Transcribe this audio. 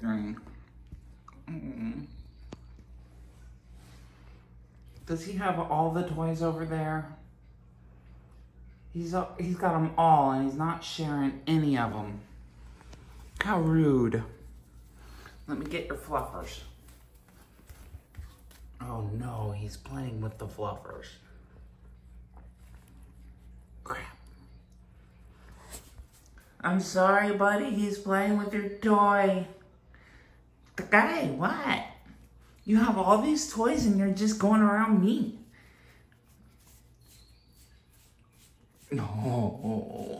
thing. Mm. Does he have all the toys over there? He's, he's got them all and he's not sharing any of them. How rude. Let me get your fluffers. Oh no, he's playing with the fluffers. Crap. I'm sorry, buddy. He's playing with your toy. Guy, what? You have all these toys and you're just going around me. No.